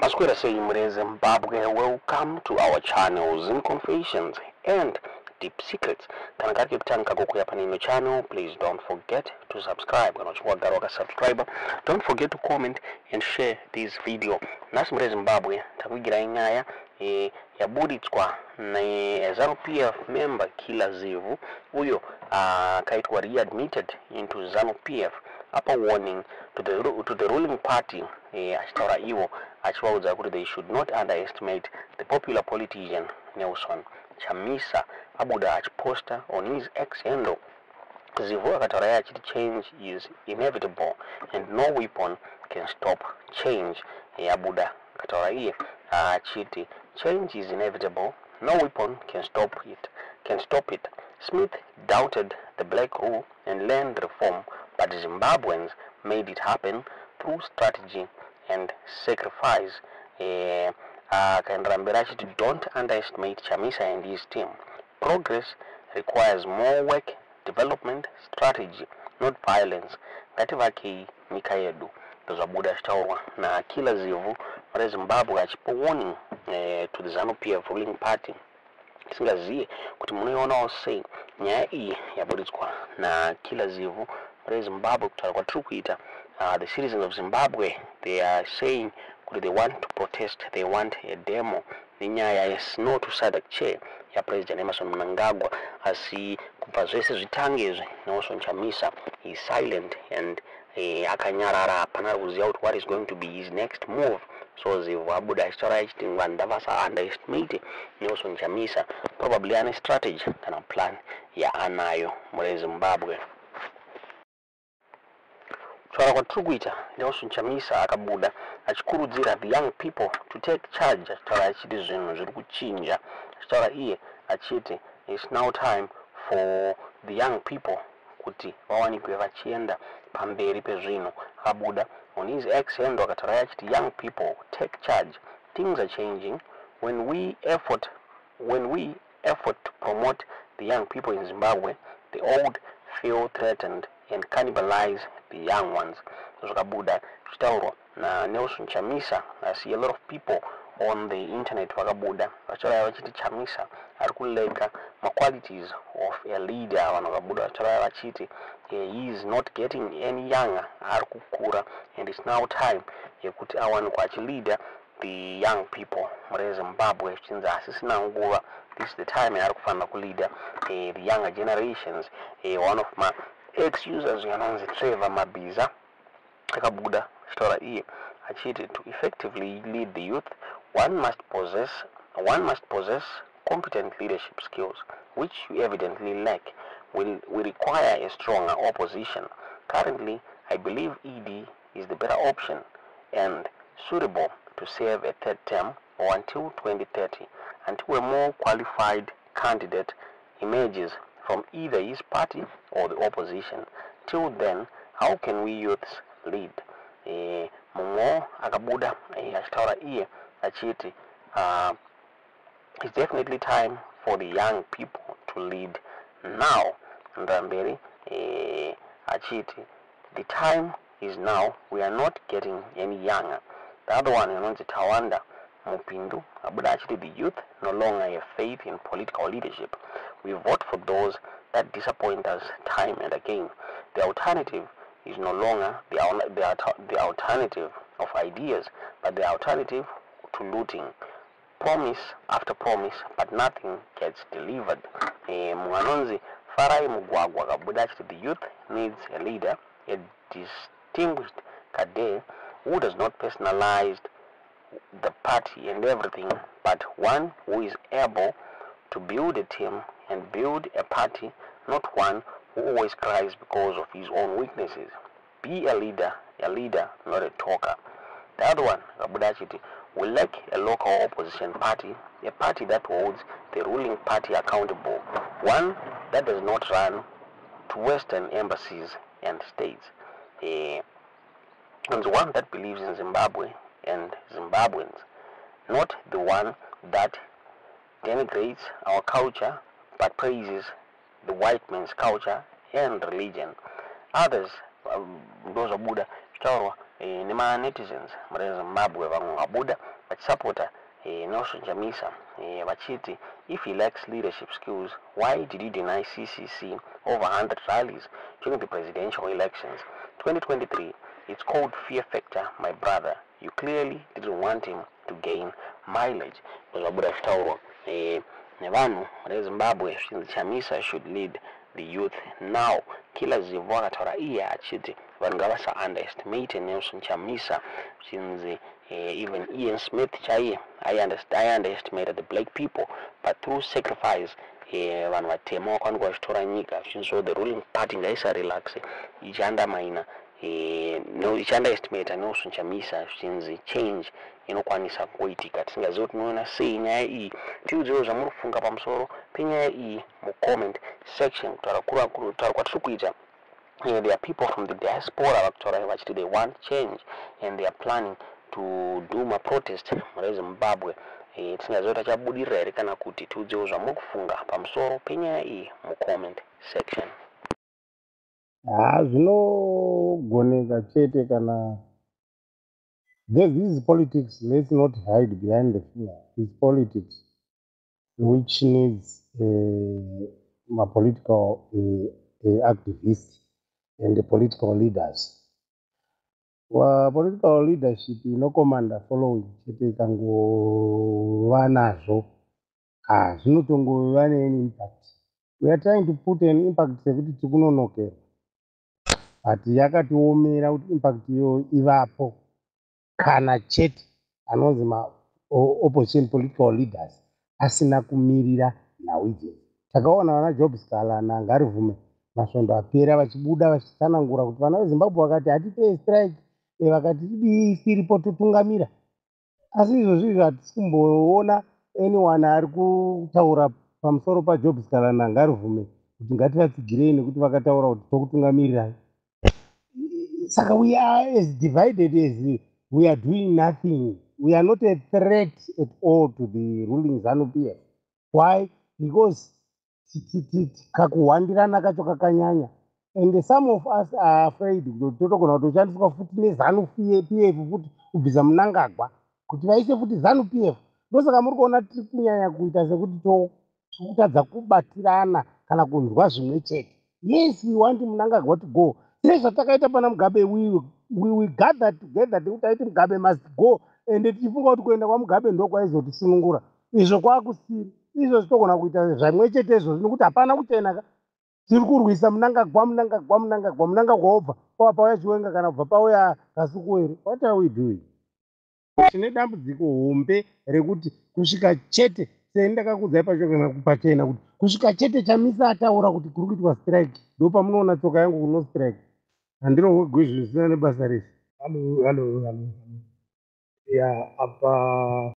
Masquerade Seyumreze Mbabwe, welcome to our channel Zim Confessions and Deep Secrets. Kana kati kipitani kakuku hapa nino channel, please don't forget to subscribe. Kana chukua gara waka subscriber. Don't forget to comment and share this video. Nasi mreze Mbabwe, takugira inyaya e, yabuditswa nezanup member kila zivu uyo uh, akaitwa readmitted into zanup apa warning to the, to the ruling party eh, achitaura ivo kuti they should not underestimate the popular politician nelson chamisa. Abuda achiposta on his ex handle. Zivu akataura iye achiti change is inevitable and no weapon can stop change. Abuda akataura iye achiti change is inevitable no weapon can stop it can stop it. Smith doubted the black rule and land reform but zimbabweans made it happen through strategy and sacrifice. Eh, akaendera mberi achiti don't underestimate chamisa and his team. Progress requires more work development strategy not violence. Ngativakei nyika yedu ndozvabuda achitaurwa nakila zivu rezimbabwe achipa warning eh, to the zanu pf ruling party. Tisingazive kuti munoionawo sei. Nyaya iyi na kila zivu rezimbabwe kutaura kwatiri kuita uh, the citizens of zimbabwe they are saying kuti they want to protest they want a demo. Nenyaya yesnow to sadak chair yapresident emerson mnangagwa asi kubva zvese zvitange izvi nelson chamisa is silent and eh, akanyarara hapana ari kuziva kuti what is going to be his next move. So zivu abuda achitaura achiti vanhu ndavasa underestimate nelson chamisa probably ane strategy kana plan yaanayo muri zimbabwe kutaura kwatiri kuita nelson chamisa akabuda achikurudzira the young people to take charge achitaura achiti zvinhu zviri kuchinja. Achitaura iye achiti its now time for the young people kuti vawanikwe vachienda pamberi pezvinhu. Akabuda on his ex handle akataura iye achiti young people take charge. Things are changing. When we effort when we effort to promote the young people in zimbabwe the old feel threatened and cannibalize the young ones. Zvakabuda zvichitaurwa nanelson chamisa asi a lot of people on the internet vakabuda vachitaura vachiti chamisa ari kuleka maqualities of a leader. Vanhu vakabuda vachitaura vachiti he is not getting any younger. Ari kukura and its now time yekuti awanikwa achileader the young people muri zimbabwe. Zvichinzi hasisina nguva. This is the time yaari kufanira kuleader eh, the younger generations eh, one of my ex users anonzi trevor mabhiza akabuda achitaura iye achiti to effectively lead the youth. One must possess one must possess competent leadership skills which you evidently lack will, will require a stronger opposition. Currently i believe ed is the better option and suitable to serve a third term or until 2030 until a more qualified candidate emerges from either his party or the opposition. Till then, how can we youths lead? Eh, mumwe akabuda eh, achitaura iye achiti uh, it's definitely time for the young people to lead now ndamberi eh, achiti the time is now we are not getting any younger the other one inonzi tawanda mupindu achiti the youth no longer have faith in political leadership. We vote for those that disappoint us time and again. The alternative is no longer the, the, the alternative of ideas but the alternative to looting. Promise after promise but nothing gets delivered. Eh, mumwe anonzi farai mugwagwa akabuda the youth needs a leader a distinguished cadre who does not personalize the party and everything, but one who is able to build a team and build a party, not one who always cries because of his own weaknesses. Be a leader, a leader, not a talker. The other one, Rabudachiti, we lack a local opposition party, a party that holds the ruling party accountable, one that does not run to Western embassies and states. Eh, and the one that believes in Zimbabwe and Zimbabweans, not the one that denigrates our culture but praises the white man's culture and religion. Others, um, those of Buddha, zvitaurwa e, nemanetizens murezimbabwe vamwe vabuda vachisapota e, nelson chamisa e, vachiti if he lacks leadership skills why did he deny ccc over 100 rallies during the presidential elections? 2023 it's called fear factor my brother. You clearly didn't want him to gain mileage. Zvabuda zvitaurwa e, nevanhu rezimbabwe chamisa should lead the youth. Now kila zivo akataura iye achiti vanhu ngavasa underestimate nelson chamisa zvinzi uh, even ian smith chaiye i underestimated the black people but through sacrifice uh, vanhu vatema vakwanikwa vachitora nyika zvinzo the ruling party ngaisarelaxe ichiandamaina uh, ichiunderestimata nelson chamisa zvinzi change inokwanisa kuitika. Tisingazivi tinoona sei nyaya iyi. Tiudziwo zvamuri kufunga pamusoro penyaya iyi mucomment section kutaura kwatiri kuita there are people from the diaspora vakutaura vachiti they want change and they are planning to do maprotest murezimbabwe e, tisingazivi kuti here kana kuti tiudzewo zvamuri kufunga pamusoro penyaya iyi mucomment section. Ha zvinogoneka chete kana This is politics. Let's not hide behind the finger. Is politics which needs uh, mapolitical uh, uh, activists and the political leaders. Wa political leadership inokomanda following chete ikangova nazvo. Zvinotongova neani impact. We are trying to put an impact sekuti tikunonokera but yakatiomera kuti impact iyo ivapo kana chete anonzi maopposition political leaders asina kumirira nhau idzedzi takaona vana job scala nangarivhume masvondo apera vachibuda vachitsanangura kuti vana vezimbabwe vakati hatipei strike e vakati tidii tiripo totungamira asi izvozvi hatisi kumboona anyone ari kutaura pamusoro pajob scala nangarivhume kuti ngativatsigirei nekuti vakataura kuti tokutungamirirai saka we are as divided as we are doing nothing. We are not a threat at all to the ruling ZANU PF. Why? Because kakuhwandirana kacho kakanyanya. And some of us are afraid kuti totogona kutoshandiswa futi nezanu pf futi kubvisa munangagwa kuti vaise futi zanu pf ndosaka muri kuona tiri kunyanya kuita sekuti tokutadza kubatirana kana kunzwa zvimwe chete. Yes we want munangagwa to go. Sezvatakaita pana mugabe we will gather together tekuti taiti mugabe must go. Ende tichifunga kuti kuenda kwamugabe ndokwaizotisunungura izvo kwakusiri izvo zvitogona kuita zvamwe chete izvozvi nokuti hapana kuchainaka tiri kurwisa munangagwa munangagwa munangagwa munangagwa wobva pava pauya chiwenga kana kubva pauya kasukuwere what are we doing? Tine dambudziko hombe rekuti kusvika chete sendakakudzai pacho kana pachena kuti kusvika chete chamisa ataura kuti kuri kuitwa strike ndo pamunoona tsoka yangu kuno strike. Handinohwegwe zvisina nebasa rese. Halo halo halo. Ya apa